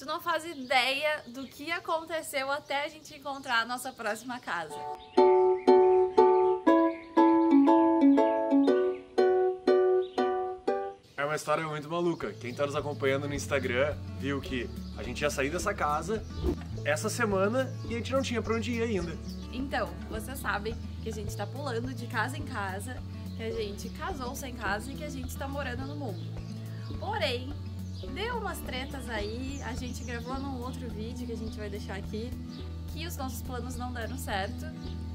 Tu não faz ideia do que aconteceu até a gente encontrar a nossa próxima casa. É uma história muito maluca. Quem tá nos acompanhando no Instagram viu que a gente ia sair dessa casa essa semana e a gente não tinha pra onde ir ainda. Então, vocês sabem que a gente tá pulando de casa em casa, que a gente casou sem casa e que a gente tá morando no mundo. Porém, deu umas tretas aí, a gente gravou num outro vídeo que a gente vai deixar aqui, que os nossos planos não deram certo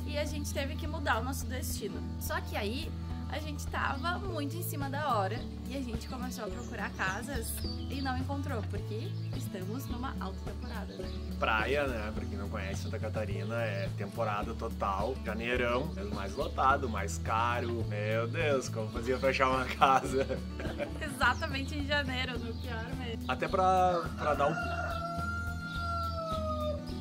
e a gente teve que mudar o nosso destino. Só que aí a gente tava muito em cima da hora e a gente começou a procurar casas e não encontrou, porque estamos numa alta temporada, né? Praia, né? Pra quem não conhece Santa Catarina, é temporada total. Janeirão, é o mais lotado, mais caro. Meu Deus, como fazia pra achar uma casa. Exatamente em janeiro, no pior mesmo. Até pra, pra dar um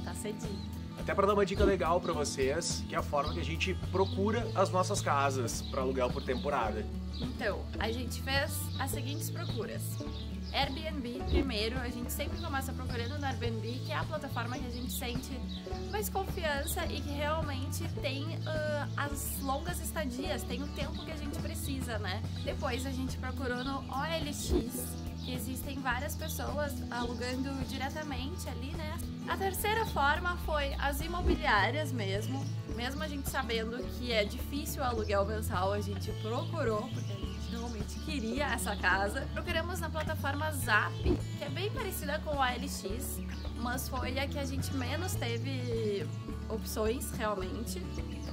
Tá cedinho. Até para dar uma dica legal para vocês, que é a forma que a gente procura as nossas casas para aluguel por temporada. Então, a gente fez as seguintes procuras. Airbnb, primeiro, a gente sempre começa procurando no Airbnb, que é a plataforma que a gente sente mais confiança e que realmente tem uh, as longas estadias, tem o tempo que a gente precisa, né? Depois a gente procurou no OLX, existem várias pessoas alugando diretamente ali, né? A terceira forma foi as imobiliárias mesmo. Mesmo a gente sabendo que é difícil o aluguel mensal, a gente procurou, porque a gente realmente queria essa casa. Procuramos na plataforma Zap, que é bem parecida com o ALX, mas foi a que a gente menos teve opções realmente.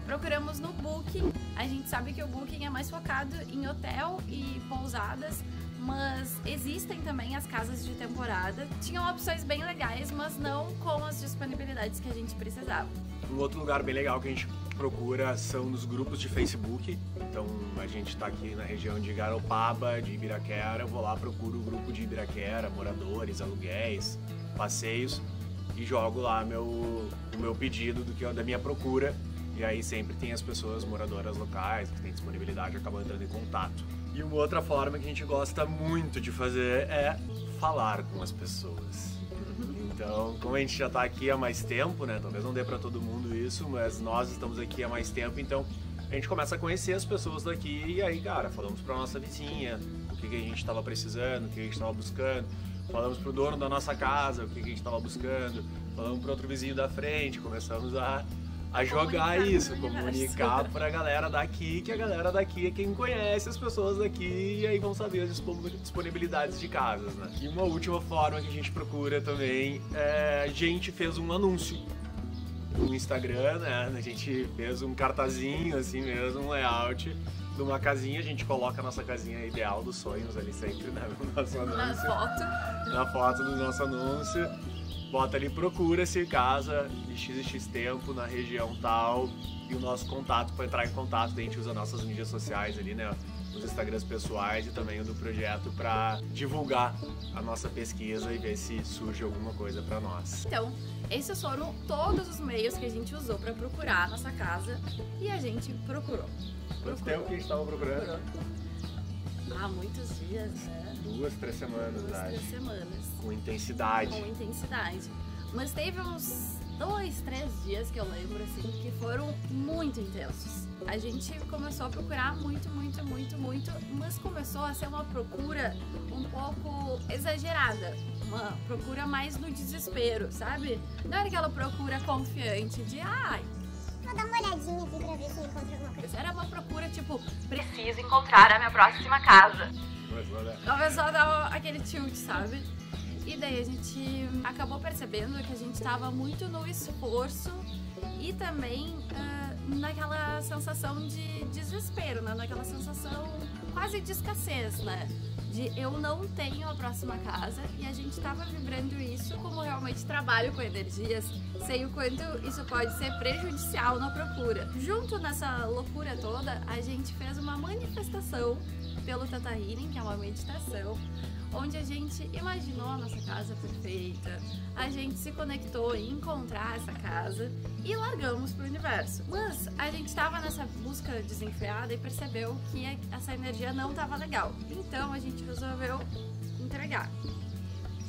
Procuramos no Booking. A gente sabe que o Booking é mais focado em hotel e pousadas, mas existem também as casas de temporada. Tinham opções bem legais, mas não com as disponibilidades que a gente precisava. Um outro lugar bem legal que a gente procura são nos grupos de Facebook. Então a gente tá aqui na região de Garopaba, de Ibiraquera, eu vou lá, procuro o grupo de Ibiraquera, moradores, aluguéis, passeios e jogo lá meu, o meu pedido do que da minha procura. E aí sempre tem as pessoas moradoras locais que têm disponibilidade acabam entrando em contato. E uma outra forma que a gente gosta muito de fazer é falar com as pessoas. Então, como a gente já está aqui há mais tempo, né? Talvez não dê para todo mundo isso, mas nós estamos aqui há mais tempo, então a gente começa a conhecer as pessoas daqui e aí, cara, falamos para nossa vizinha o que, que a gente estava precisando, o que a gente estava buscando. Falamos pro dono da nossa casa o que, que a gente estava buscando. Falamos pro outro vizinho da frente, começamos a a jogar Comunicar isso, comunicar pra galera daqui, que a galera daqui é quem conhece as pessoas daqui e aí vão saber as dispo- disponibilidades de casas, né? E uma última forma que a gente procura também é a gente fez um anúncio no Instagram, né? A gente fez um cartazinho assim mesmo, um layout de uma casinha, a gente coloca a nossa casinha ideal dos sonhos ali sempre, né? No nosso Na anúncio foto. na foto do nosso anúncio. Bota ali, procura-se casa de x e x tempo na região tal e o nosso contato para entrar em contato. Daí a gente usa nossas mídias sociais ali, né? Os Instagrams pessoais e também o do projeto para divulgar a nossa pesquisa e ver se surge alguma coisa para nós. Então, esses foram todos os meios que a gente usou para procurar a nossa casa e a gente procurou. Quanto tempo que a gente estava procurando? Há muitos dias, né? Duas, três semanas, Duas, três acho. semanas. Com intensidade. Com intensidade. Mas teve uns dois, três dias que eu lembro, assim, que foram muito intensos. A gente começou a procurar muito, muito, muito, muito, mas começou a ser uma procura um pouco exagerada. Uma procura mais no desespero, sabe? Não era aquela procura confiante de, ai, Vou dar uma olhadinha aqui pra ver se encontro alguma coisa. era uma procura tipo, preciso encontrar a minha próxima casa. Começou, né? Começou a dar aquele tilt, sabe? E daí a gente acabou percebendo que a gente tava muito no esforço e também ah, naquela sensação de desespero, né? Naquela sensação quase de escassez, né? De eu não tenho a próxima casa e a gente tava vibrando isso como realmente trabalho com energias, sei o quanto isso pode ser prejudicial na procura. Junto nessa loucura toda, a gente fez uma manifestação pelo Tata Healing, que é uma meditação, onde a gente imaginou a nossa casa perfeita, a gente se conectou em encontrar essa casa e largamos pro universo. Mas a gente estava nessa busca desenfreada e percebeu que essa energia não estava legal. Então a gente resolveu entregar.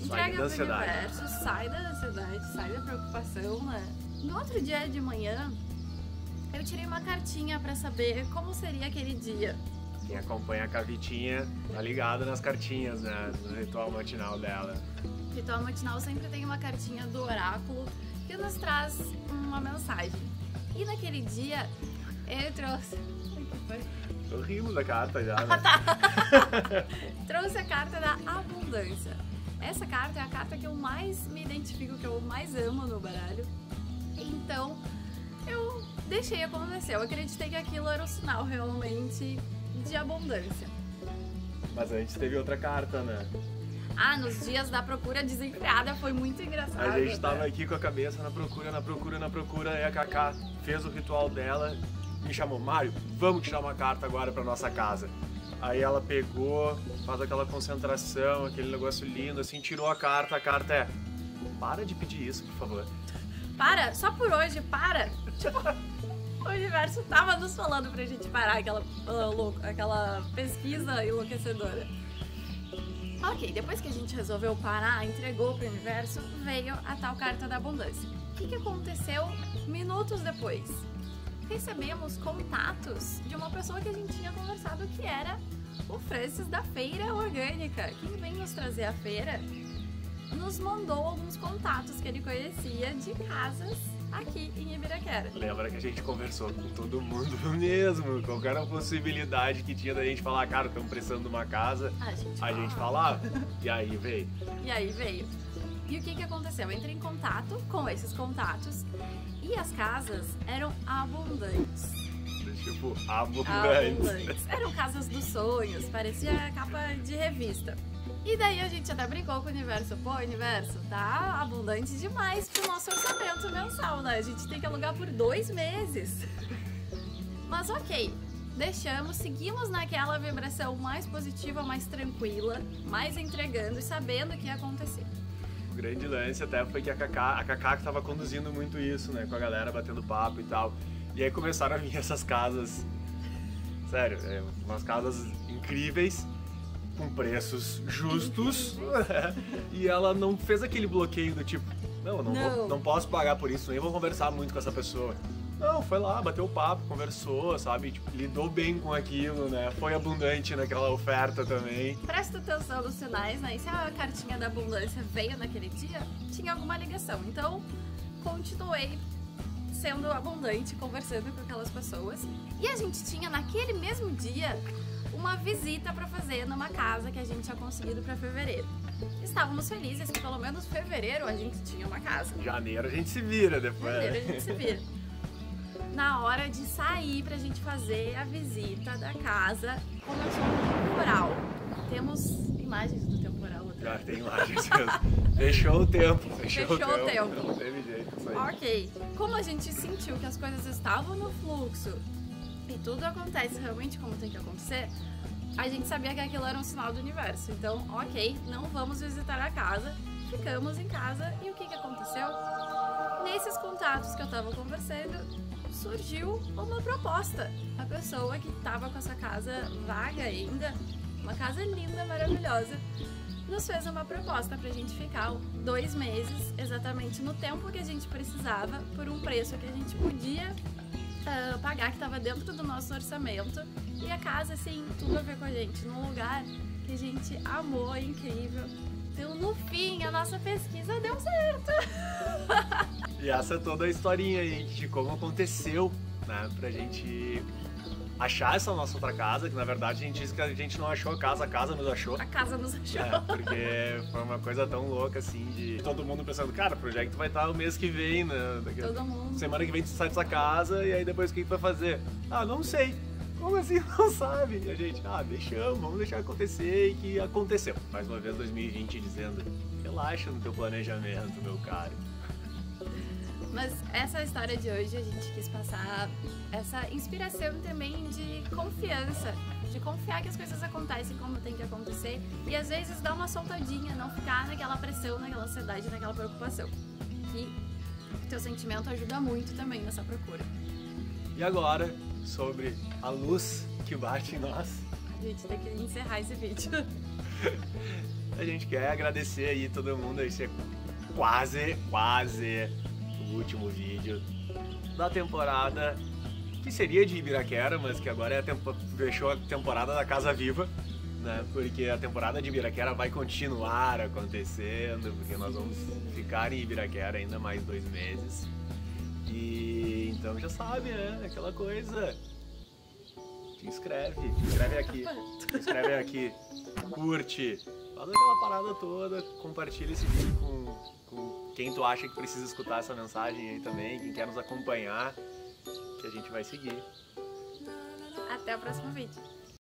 Entrega pro ansiedade. universo, sai da ansiedade, sai da preocupação, né? No outro dia de manhã, eu tirei uma cartinha pra saber como seria aquele dia. Quem acompanha a Cavitinha tá ligado nas cartinhas, né? No ritual matinal dela. O ritual matinal sempre tem uma cartinha do oráculo que nos traz uma mensagem. E naquele dia, eu trouxe. O que foi? Tô rindo da carta já, né? tá. Trouxe a carta da abundância. Essa carta é a carta que eu mais me identifico, que eu mais amo no baralho. Então, eu deixei acontecer. Eu acreditei que aquilo era um sinal realmente de abundância. Mas antes teve outra carta, né? Ah, nos dias da procura desenfreada foi muito engraçado. A gente né? tava aqui com a cabeça na procura, na procura, na procura, e a Kaká fez o ritual dela, me chamou, Mário, vamos tirar uma carta agora pra nossa casa. Aí ela pegou, faz aquela concentração, aquele negócio lindo, assim, tirou a carta, a carta é. Para de pedir isso, por favor. Para, só por hoje, para. Tipo, o universo tava nos falando pra gente parar aquela, louco, aquela pesquisa enlouquecedora. Ok, depois que a gente resolveu parar, entregou pro universo, veio a tal carta da abundância. O que, que aconteceu minutos depois? Recebemos contatos de uma pessoa que a gente tinha conversado que era o Francis da Feira Orgânica. Quem vem nos trazer a feira nos mandou alguns contatos que ele conhecia de casas aqui em Ibiraquera. Lembra que a gente conversou com todo mundo mesmo, qualquer possibilidade que tinha da gente falar, cara, estamos precisando de uma casa, A gente, a gente falava. E aí veio. E aí veio. E o que, que aconteceu? Eu entrei em contato com esses contatos e as casas eram abundantes. Tipo, abundante. Abundantes. Eram casas dos sonhos, parecia capa de revista. E daí a gente até brincou com o universo. Pô, universo, tá abundante demais pro nosso orçamento mensal, né? A gente tem que alugar por dois meses. Mas ok, deixamos, seguimos naquela vibração mais positiva, mais tranquila, mais entregando e sabendo o que ia acontecer. O grande lance até foi que a Kaká, a Kaká que tava conduzindo muito isso, né? Com a galera batendo papo e tal. E aí começaram a vir essas casas. Sério, é, umas casas incríveis, com preços justos. né? e ela não fez aquele bloqueio do tipo, não, eu não, Não. Vou, não posso pagar por isso, nem vou conversar muito com essa pessoa. Não, foi lá, bateu papo, conversou, sabe? Tipo, lidou bem com aquilo, né? Foi abundante naquela oferta também. Presta atenção nos sinais, né? E se a cartinha da abundância veio naquele dia, tinha alguma ligação. Então, continuei sendo abundante, conversando com aquelas pessoas. E a gente tinha naquele mesmo dia uma visita para fazer numa casa que a gente tinha conseguido para fevereiro. Estávamos felizes que pelo menos fevereiro a gente tinha uma casa. Janeiro a gente se vira depois. Janeiro a gente se vira. Na hora de sair pra gente fazer a visita da casa, começou um temporal. Temos imagens do temporal Já tem imagens mesmo. Fechou o tempo. Fechou, Fechou o tempo. Não teve jeito isso aí. Ok, como a gente sentiu que as coisas estavam no fluxo e tudo acontece realmente como tem que acontecer, a gente sabia que aquilo era um sinal do universo. Então, ok, não vamos visitar a casa, ficamos em casa e o que, que aconteceu? Nesses contatos que eu tava conversando, surgiu uma proposta. A pessoa que tava com essa casa vaga ainda, uma casa linda, maravilhosa, nos fez uma proposta pra gente ficar dois meses, exatamente no tempo que a gente precisava, por um preço que a gente podia ah, pagar, que estava dentro do nosso orçamento. E a casa, assim, tudo a ver com a gente, num lugar que a gente amou, incrível. Então, no fim, a nossa pesquisa deu certo. E essa é toda a historinha aí de como aconteceu, né? Pra gente achar essa nossa outra casa, que na verdade a gente disse que a gente não achou a casa, a casa nos achou. A casa nos achou. É, porque foi uma coisa tão louca assim de todo mundo pensando, cara, o projeto vai estar o mês que vem, né? Daqui Todo mundo. Semana que vem tu sai dessa casa e aí depois o que tu vai fazer? Ah, não sei. Como assim não sabe? E a gente, ah, deixamos, vamos deixar acontecer e que aconteceu. Mais uma vez 2020 dizendo, relaxa no teu planejamento, meu caro. Mas essa história de hoje a gente quis passar essa inspiração também de confiança, de confiar que as coisas acontecem como tem que acontecer e às vezes dar uma soltadinha, não ficar naquela pressão, naquela ansiedade, naquela preocupação. Que o teu sentimento ajuda muito também nessa procura. E agora, sobre a luz que bate em nós. A gente tem que encerrar esse vídeo. a gente quer agradecer aí todo mundo. Esse é quase, quase último vídeo da temporada que seria de Ibiraquera, mas que agora é a tempo, fechou a temporada da Casa Viva, né? Porque a temporada de Ibiraquera vai continuar acontecendo, porque nós vamos ficar em Ibiraquera ainda mais dois meses. E então já sabe, né? Aquela coisa. Te inscreve, te inscreve aqui, te inscreve aqui, curte, faz aquela parada toda, compartilha esse vídeo com, com quem tu acha que precisa escutar essa mensagem aí também, quem quer nos acompanhar, que a gente vai seguir. Até o próximo vídeo.